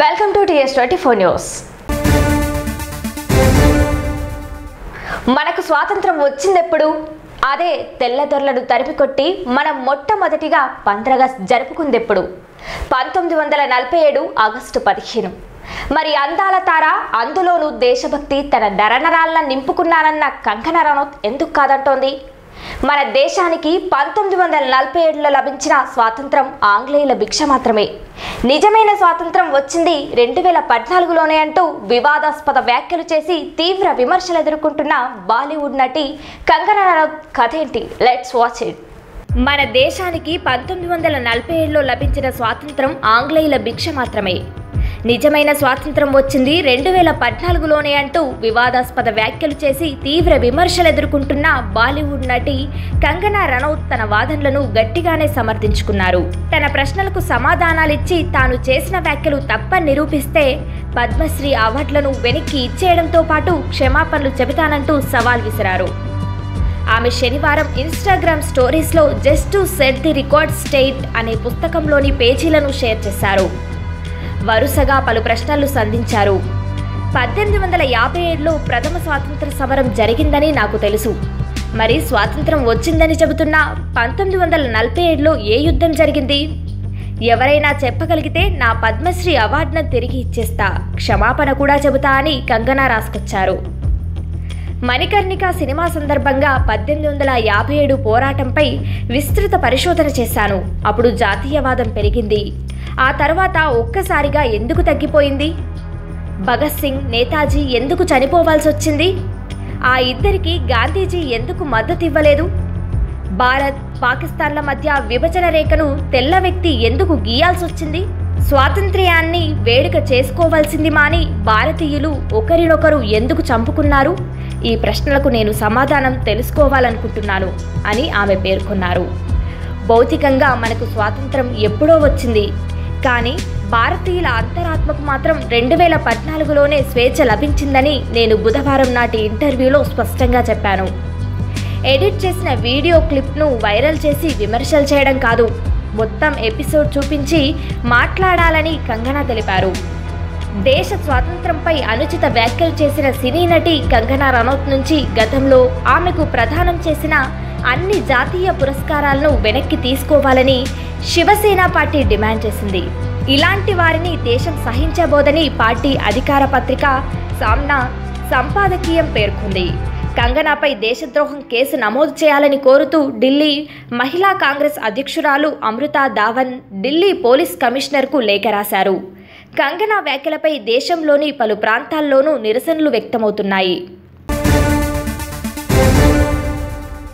Welcome to TS twenty four news మనకు స్వాతంత్రం వచ్చిందెప్పుడు అదే తెల్లదొరలను తరిమికొట్టి మనం మొట్టమొదటిగా పంద్రగస్ట్ జరుపుకుందెప్పుడు. పంతొమ్మిది వందల నలభై ఏడు ఆగస్టు పదిహేను. మరి అందాల తార అందులోనూ దేశభక్తి తన నరనరాలను నింపుకున్నానన్న కంకణ రనౌత్ ఎందుకు కాదంటోంది? మన దేశానికి పంతొమ్మిది వందల నలభై ఏడులో లభించిన స్వాతంత్రం ఆంగ్లేయుల భిక్ష మాత్రమే. నిజమైన స్వాతంత్రం వచ్చింది రెండు వేల పద్నాలుగులోనే అంటూ వివాదాస్పద వ్యాఖ్యలు చేసి తీవ్ర విమర్శలు ఎదుర్కొంటున్న బాలీవుడ్ నటి కంగనా రనౌత్ కథేంటి లెట్స్ వాచ్ ఇట్ మన దేశానికి పంతొమ్మిది వందల నలభై ఏడులో లభించిన స్వాతంత్రం ఆంగ్లేయుల భిక్ష మాత్రమే. నిజమైన స్వాతంత్రం వచ్చింది రెండు వేల పద్నాలుగులోనే అంటూ వివాదాస్పద వ్యాఖ్యలు చేసి తీవ్ర విమర్శలు ఎదుర్కొంటున్న బాలీవుడ్ నటి కంగనా రనౌత్ తన వాదనలను గట్టిగానే సమర్థించుకున్నారు. తన ప్రశ్నలకు సమాధానాలిచ్చి తాను చేసిన వ్యాఖ్యలు తప్పని నిరూపిస్తే పద్మశ్రీ అవార్డులను వెనక్కి ఇచ్చేయడంతో పాటు క్షమాపణలు చెబుతానంటూ సవాల్ విసిరారు. ఆమె శనివారం Instagram స్టోరీస్లో just to set the record state అనే పుస్తకంలోని పేజీలను షేర్ చేశారు. వరుసగా పలు ప్రశ్నలు సంధించారు. పద్దెనిమిది వందల యాభై ఏడులో ప్రథమ స్వాతంత్ర సమరం జరిగిందని నాకు తెలుసు. మరి స్వాతంత్రం వచ్చిందని చెబుతున్న పంతొమ్మిది వందల నలభై ఏడులో ఏ యుద్ధం జరిగింది? ఎవరైనా చెప్పగలిగితే నా పద్మశ్రీ అవార్డును తిరిగి ఇచ్చేస్తా. క్షమాపణ కూడా చెబుతా అని కంగనా రాసుకొచ్చారు. మణికర్ణిక సినిమా సందర్భంగా పద్దెనిమిది వందల యాభై ఏడు పోరాటంపై విస్తృత పరిశోధన చేశాను. అప్పుడు జాతీయవాదం పెరిగింది. ఆ తర్వాత ఒక్కసారిగా ఎందుకు తగ్గిపోయింది? భగత్ సింగ్ నేతాజీ ఎందుకు చనిపోవాల్సి వచ్చింది? ఆ ఇద్దరికి గాంధీజీ ఎందుకు మద్దతు ఇవ్వలేదు? భారత్ పాకిస్తాన్ల మధ్య విభజన రేఖను తెల్ల వ్యక్తి ఎందుకు గీయాల్సి వచ్చింది? స్వాతంత్ర్యాన్ని వేడుక చేసుకోవాల్సింది మాని భారతీయులు ఒకరినొకరు ఎందుకు చంపుకున్నారు? ఈ ప్రశ్నలకు నేను సమాధానం తెలుసుకోవాలనుకుంటున్నాను అని ఆమె పేర్కొన్నారు. భౌతికంగా మనకు స్వాతంత్రం ఎప్పుడో వచ్చింది. కానీ భారతీయుల అంతరాత్మకు మాత్రం రెండు వేల పద్నాలుగులోనే స్వేచ్ఛ లభించిందని నేను బుధవారం నాటి ఇంటర్వ్యూలో స్పష్టంగా చెప్పాను. ఎడిట్ చేసిన వీడియో క్లిప్ను వైరల్ చేసి విమర్శలు చేయడం కాదు మొత్తం ఎపిసోడ్ చూపించి మాట్లాడాలని కంగనా తెలిపారు. దేశ స్వాతంత్రంపై అనుచిత వ్యాఖ్యలు చేసిన సినీ నటి కంగనా రనౌత్ నుంచి గతంలో ఆమెకు ప్రదానం చేసిన అన్ని జాతీయ పురస్కారాలను వెనక్కి తీసుకోవాలని శివసేన పార్టీ డిమాండ్ చేసింది. ఇలాంటి వారిని దేశం సహించబోదని పార్టీ అధికార పత్రిక సామ్నా సంపాదకీయం పేర్కొంది. కంగనాపై దేశద్రోహం కేసు నమోదు చేయాలని కోరుతూ ఢిల్లీ మహిళా కాంగ్రెస్ అధ్యక్షురాలు అమృతా ధావన్ ఢిల్లీ పోలీస్ కమిషనర్కు లేఖ రాశారు. కంగనా వ్యాఖ్యలపై దేశంలోని పలు ప్రాంతాల్లోనూ నిరసనలు వ్యక్తమవుతున్నాయి.